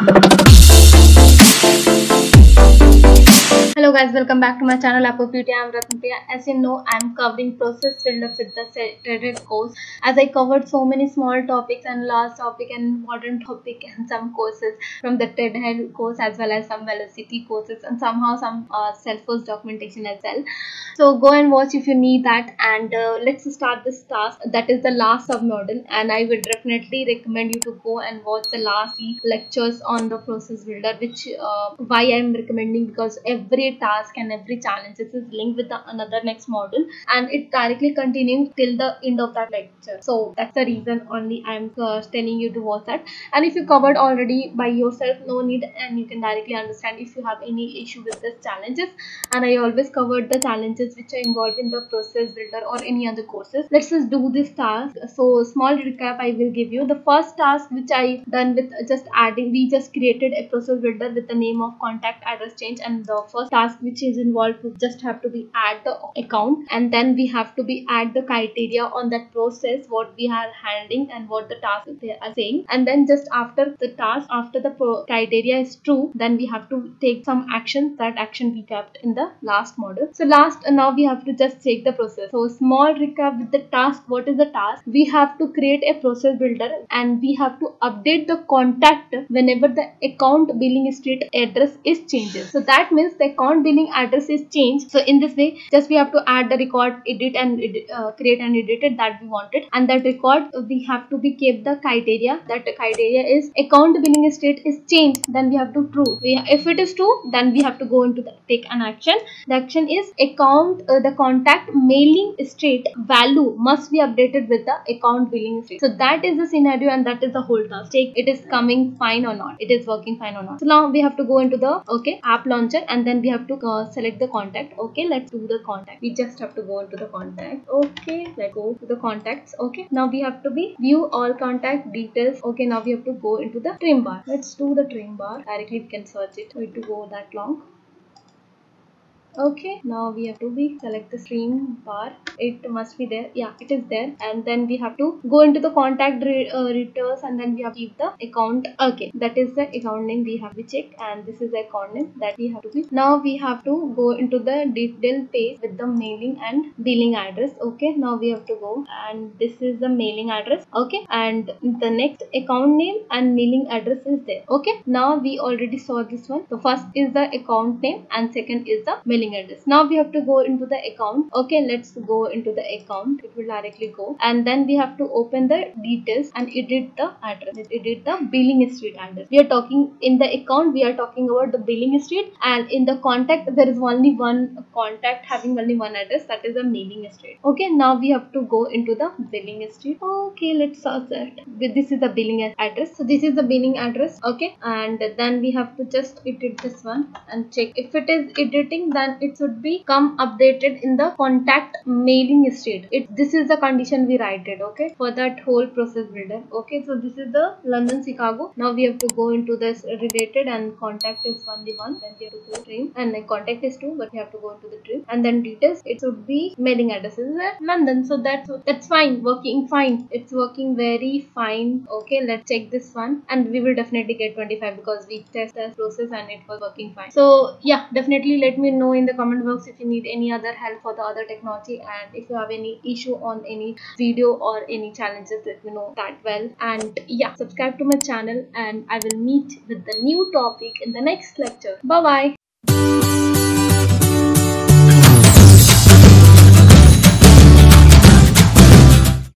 Thank you. Hello guys, welcome back to my channel Appopedia. I'm Ratnapriya. As you know, I'm covering process builder with the TED course. As I covered so many small topics and last topic and modern topic and some courses from the TED course as well as some Vlocity courses and somehow some uh, Salesforce documentation as well. So go and watch if you need that. And uh, let's start this task. That is the last submodule, and I would definitely recommend you to go and watch the last lectures on the process builder. Which uh, why I'm recommending because every task and every challenge is linked with the another next module. And it directly continuing till the end of that lecture. So that's the reason only i'm uh, telling you to watch that. And if you covered already by yourself no need. And you can directly understand if you have any issue with this challenges. And i always covered the challenges which are involved in the process builder or any other courses. Let's just do this task. So small recap i will give you. The first task which i done with just adding we just created a process builder with the name of contact address change. And the first task which is involved to just have to be add the account and then we have to be add the criteria on that process what we are handling and what the task they are saying. And then just after the task after the criteria is true then we have to take some action. That action we kept in the last module. So last uh, now we have to just check the process. So small recap with the task. What is the task? We have to create a process builder and we have to update the contact whenever the account billing street address is changes so that means the account billing address is changed. So in this way just we have to add the record edit and uh, create and edit it that we wanted. And that record we have to be kept the criteria. That the criteria is account billing state is changed then we have to true we, if it is true then we have to go into the take an action. The action is account uh, the contact mailing state value must be updated with the account billing state. So that is the scenario and that is the whole task. Take it is coming fine or not. It is working fine or not. So now we have to go into the okay app launcher and then we have to uh, select the contact. Okay let's do the contact. We just have to go into the contact. Okay let's go to the contacts. Okay now we have to be view all contact details. Okay now we have to go into the Tim Barr. Let's do the Tim Barr. Directly we can search it. We need to go that long okay now we have to be select the stream bar. It must be there. Yeah it is there. And then we have to go into the contact re uh, returns and then we have to keep the account. Okay that is the account name we have to check. And this is the account name that we have to be. Now we have to go into the detail page with the mailing and billing address. Okay now we have to go. And this is the mailing address. Okay and the next account name and mailing address is there. Okay now we already saw this one. The first is the account name and second is the mailing address. Now we have to go into the account. Okay let's go into the account. It will directly go. And then we have to open the details and edit the address. Edit the billing street address. We are talking in the account we are talking about the billing street. And in the contact there is only one contact having only one address. That is the mailing street. Okay now we have to go into the billing street. Okay let's search that this is the billing address. So this is the billing address. Okay and then we have to just edit this one and check. If it is editing then it should be come updated in the contact mailing state. It this is the condition we write it okay? For that whole process builder okay? So this is the london chicago. Now we have to go into this related and contact is only one. Then we have to go Tim. And then contact is two but we have to go into the Tim. And then details it should be mailing address is london. So that's that's fine. Working fine. It's working very fine okay? Let's check this one. And we will definitely get 25 because we test this process and it was working fine. So yeah definitely let me know in the comment box if you need any other help for the other technology and if you have any issue on any video or any challenges let me know that well. And yeah subscribe to my channel and i will meet with the new topic in the next lecture. Bye bye